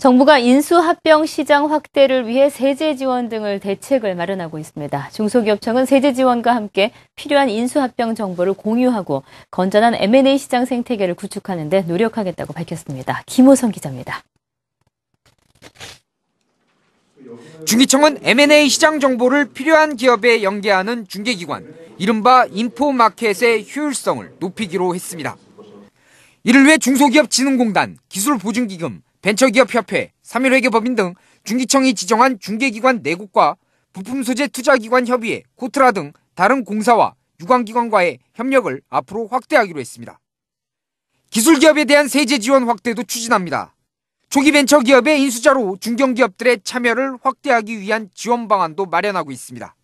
정부가 인수합병 시장 확대를 위해 세제 지원 등을 대책을 마련하고 있습니다. 중소기업청은 세제 지원과 함께 필요한 인수합병 정보를 공유하고 건전한 M&A 시장 생태계를 구축하는 데 노력하겠다고 밝혔습니다. 김호성 기자입니다. 중기청은 M&A 시장 정보를 필요한 기업에 연계하는 중개기관, 이른바 인포마켓의 효율성을 높이기로 했습니다. 이를 위해 중소기업진흥공단, 기술보증기금, 벤처기업협회, 3일회계법인 등 중기청이 지정한 중개기관 4곳과 부품소재 투자기관 협의회, 코트라 등 다른 공사와 유관기관과의 협력을 앞으로 확대하기로 했습니다. 기술기업에 대한 세제 지원 확대도 추진합니다. 초기 벤처기업의 인수자로 중견기업들의 참여를 확대하기 위한 지원 방안도 마련하고 있습니다.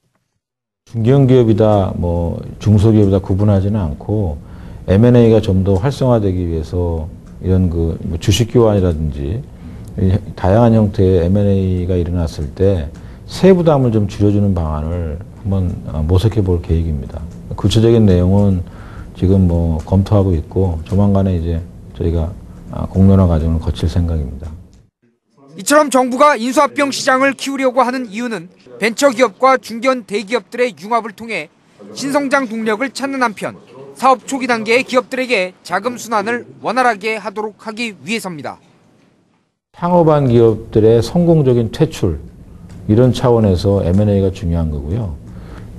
중견기업이다, 뭐 중소기업이다 구분하지는 않고 M&A가 좀 더 활성화되기 위해서 이런 그뭐 주식 교환이라든지 다양한 형태의 M&A가 일어났을 때 세부담을 좀 줄여주는 방안을 한번 어, 모색해 볼 계획입니다. 구체적인 내용은 지금 뭐 검토하고 있고 조만간에 이제 저희가 아, 공론화 과정을 거칠 생각입니다. 이처럼 정부가 인수합병 시장을 키우려고 하는 이유는 벤처기업과 중견 대기업들의 융합을 통해 신성장 동력을 찾는 한편 사업 초기 단계의 기업들에게 자금 순환을 원활하게 하도록 하기 위해서입니다. 창업한 기업들의 성공적인 퇴출 이런 차원에서 M&A가 중요한 거고요.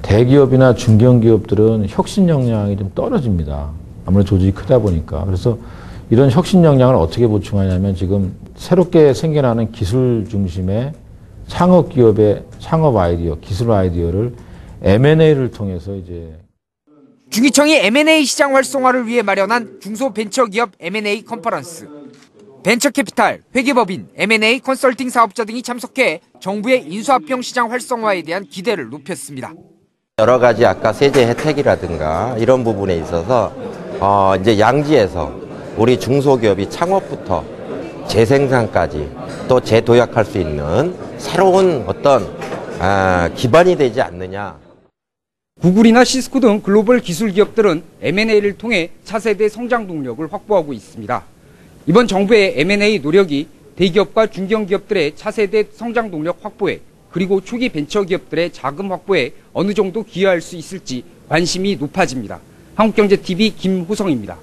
대기업이나 중견기업들은 혁신 역량이 좀 떨어집니다. 아무래도 조직이 크다 보니까. 그래서 이런 혁신 역량을 어떻게 보충하냐면 지금 새롭게 생겨나는 기술 중심의 창업 기업의 창업 아이디어, 기술 아이디어를 M&A를 통해서 이제 중기청이 M&A 시장 활성화를 위해 마련한 중소벤처기업 M&A 컨퍼런스. 벤처캐피탈, 회계법인, M&A 컨설팅 사업자 등이 참석해 정부의 인수합병 시장 활성화에 대한 기대를 높였습니다. 여러 가지 아까 세제 혜택이라든가 이런 부분에 있어서 어 이제 양지에서 우리 중소기업이 창업부터 재생산까지 또 재도약할 수 있는 새로운 어떤 아, 기반이 되지 않느냐. 구글이나 시스코 등 글로벌 기술 기업들은 M&A를 통해 차세대 성장 동력을 확보하고 있습니다. 이번 정부의 M&A 노력이 대기업과 중견기업들의 차세대 성장 동력 확보에 그리고 초기 벤처 기업들의 자금 확보에 어느 정도 기여할 수 있을지 관심이 높아집니다. 한국경제TV 김호성입니다.